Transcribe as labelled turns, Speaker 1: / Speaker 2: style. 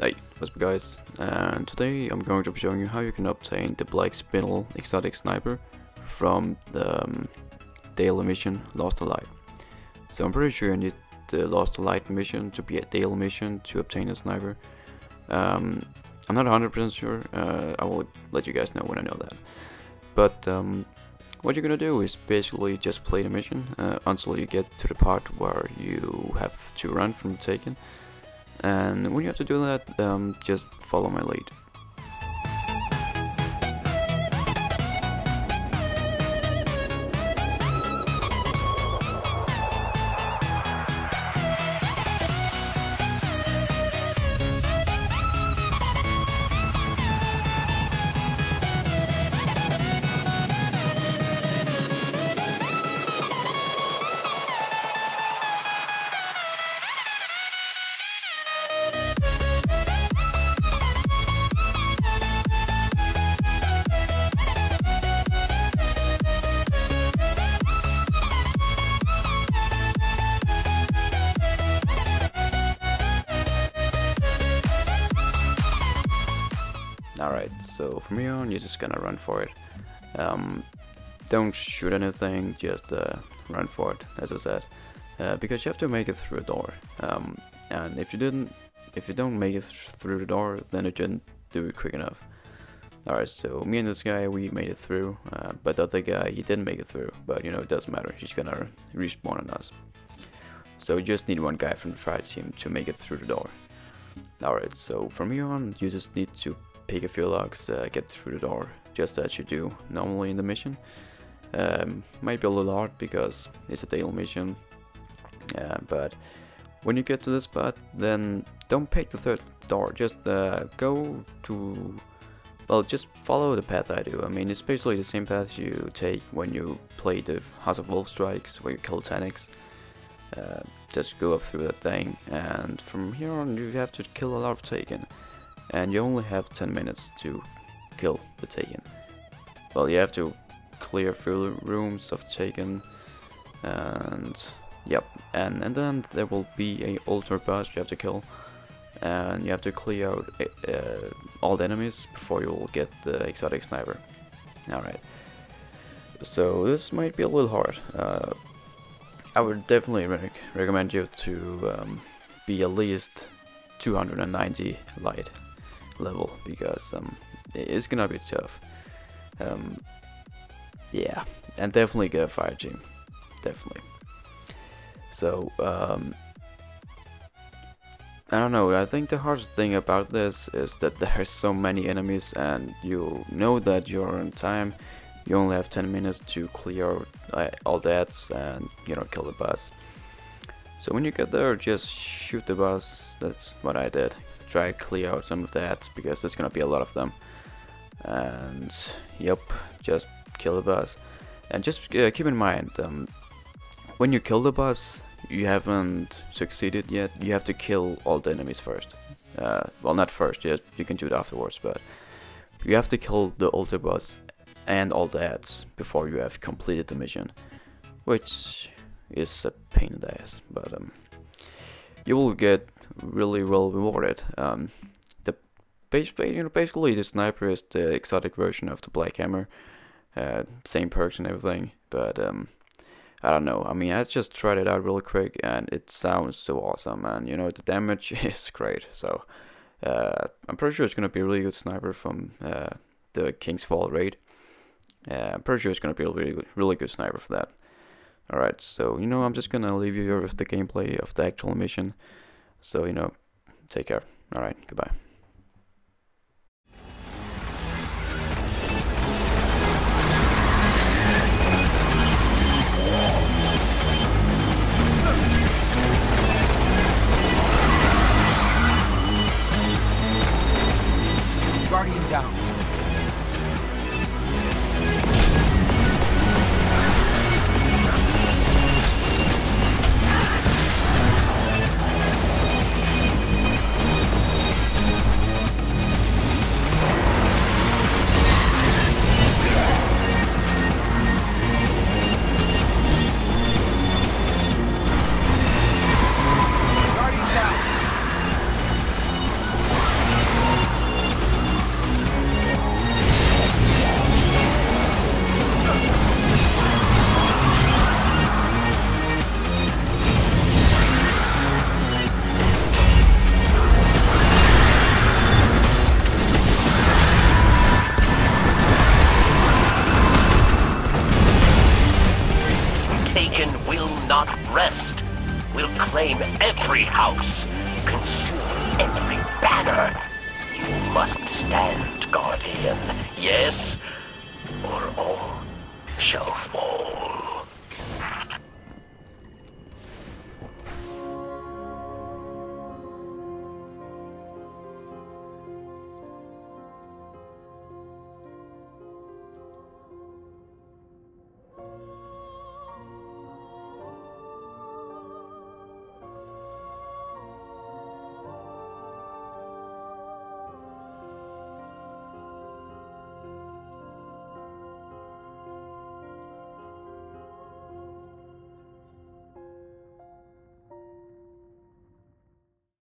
Speaker 1: Hey, what's up guys? And today I'm going to be showing you how you can obtain the Black Spindle Exotic Sniper from the um, daily mission Lost Light. So I'm pretty sure you need the Lost Light mission to be a daily mission to obtain a sniper. Um, I'm not 100% sure, uh, I will let you guys know when I know that. But um, what you're gonna do is basically just play the mission uh, until you get to the part where you have to run from the Taken and when you have to do that, um, just follow my lead. So from here on you're just gonna run for it. Um, don't shoot anything, just uh, run for it, as I said. Uh, because you have to make it through a door. Um, and if you didn't, if you don't make it through the door, then you didn't do it quick enough. Alright, so me and this guy, we made it through, uh, but the other guy, he didn't make it through. But you know, it doesn't matter, he's gonna respawn on us. So you just need one guy from the fire team to make it through the door. Alright, so from here on, you just need to pick a few locks, uh, get through the door, just as you do normally in the mission. Um, might be a little hard because it's a daily mission, uh, but when you get to this spot, then don't pick the third door, just uh, go to, well, just follow the path I do. I mean, it's basically the same path you take when you play the House of Wolf Strikes, where you kill Taniks. Uh, just go up through that thing, and from here on you have to kill a lot of Taken and you only have 10 minutes to kill the Taken. Well, you have to clear through rooms of Taken, and yep, and, and then there will be a ultimate boss you have to kill, and you have to clear out uh, all the enemies before you will get the exotic sniper. Alright, so this might be a little hard. Uh, I would definitely rec recommend you to um, be at least 290 light level because um, it's gonna be tough. Um, yeah, and definitely get a fire team, definitely. So um, I don't know. I think the hardest thing about this is that there's so many enemies, and you know that you're on time. You only have 10 minutes to clear all that and you know kill the boss. So when you get there, just shoot the boss. That's what I did try to clear out some of that because there's gonna be a lot of them. And yep just kill the boss. And just uh, keep in mind um, when you kill the boss you haven't succeeded yet. You have to kill all the enemies first. Uh, well not first yet you can do it afterwards but you have to kill the ultra boss and all the ads before you have completed the mission which is a pain in the ass but um, you will get really well rewarded. Um, the basically, you know, basically the sniper is the exotic version of the black hammer, uh, same perks and everything. But um, I don't know. I mean, I just tried it out real quick, and it sounds so awesome. And you know, the damage is great. So uh, I'm pretty sure it's gonna be a really good sniper from uh, the King's Fall raid. Uh, I'm pretty sure it's gonna be a really good, really good sniper for that. Alright, so you know, I'm just gonna leave you here with the gameplay of the actual mission. So, you know, take care. All right, goodbye.
Speaker 2: house, consume every banner.
Speaker 3: You must stand, Guardian, yes, or all shall fall.